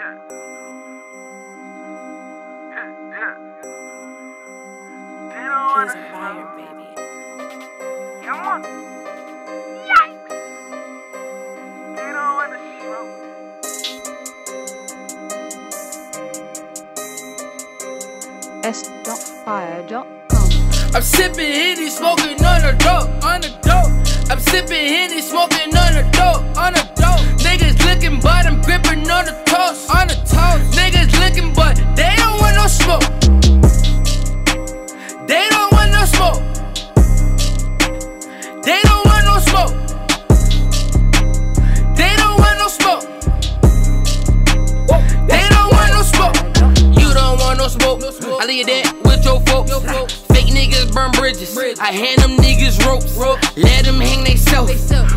Yeah. Yeah, yeah. A fire, baby. Come on. Yikes. S.fire.com. I'm sipping Henny, smoking on the dope, on the dope. I'm sipping Henny, smoking on the dope, on the dope. Niggas looking, but I hand them niggas ropes. Let them hang they self.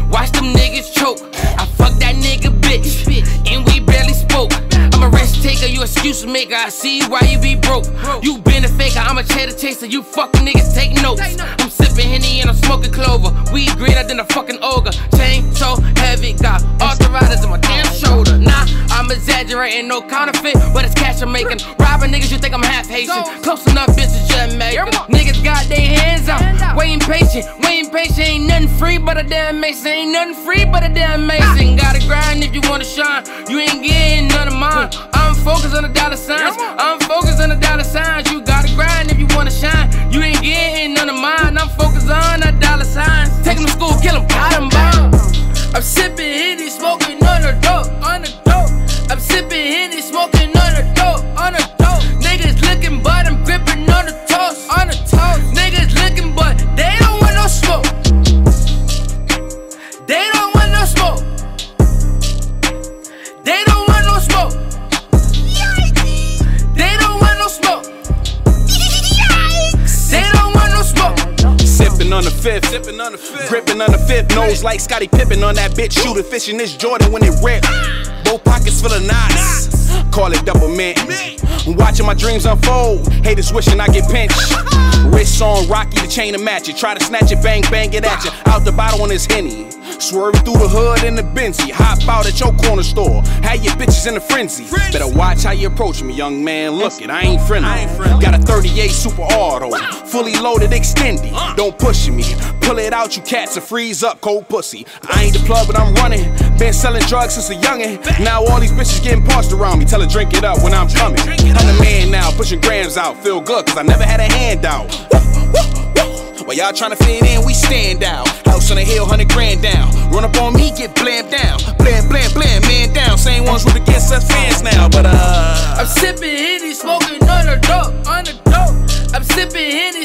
Watch them niggas choke. I fuck that nigga bitch. And we barely spoke. I'm a risk taker, you excuse maker. I see why you be broke. You been a faker, I'm a cheddar chaser. You fucking niggas take notes. I'm sipping Henny and I'm smoking clover. We greener than a fucking ogre. Chain so heavy, got arthritis in my damn shoulder. Nah, I'm exaggerating, no counterfeit, but it's cash I'm making. Niggas, you think I'm half Haitian. Close enough, bitches, just make Niggas got their hands out, waiting patient, waiting patient. Ain't nothing free but a damn mason. Ain't nothing free but a damn mason. Gotta grind if you wanna shine. You ain't getting none of mine. I'm focused on the dollar signs. I'm focused on the dollar signs. You gotta grind if you wanna shine. You ain't getting none of mine. I'm focused on the dollar signs. Take 'em to school, kill 'em, got 'em bomb. I'm sipping Sipping on the fifth, sipping on the fifth, gripping on the fifth. Nose like Scottie Pippen on that bitch. Shooter fishing this Jordan when it rip. Both pockets full of knots. Call it Doublemint. Watching my dreams unfold. Haters wishing I get pinched. Wrist on Rocky, the chain to match it. Try to snatch it, bang, bang it at you. Out the bottle on his henny. Swerving through the hood in the Benzie. Hop out at your corner store. Had your bitches in a frenzy. Better watch how you approach me, young man. Look it, I ain't friendly. Got a 38 Super Auto. Fully loaded, extended. Don't push me. Pull it out, you cats, and freeze up, cold pussy. I ain't the plug, but I'm running. Been selling drugs since a youngin'. Now all these bitches getting passed around me. Tell her drink it up when I'm coming. I'm the man now, pushing grams out. Feel good, cause I never had a handout. While y'all trying to fit in, we stand out. House on a hill, 100 grand down. Run up on me, get blamed down. Blam, blam, blam, man down. Same ones root against us fans now, but uh. I'm sipping Henny, smoking on the dope, on the dope. I'm sipping Henny.